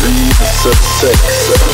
Deep sex.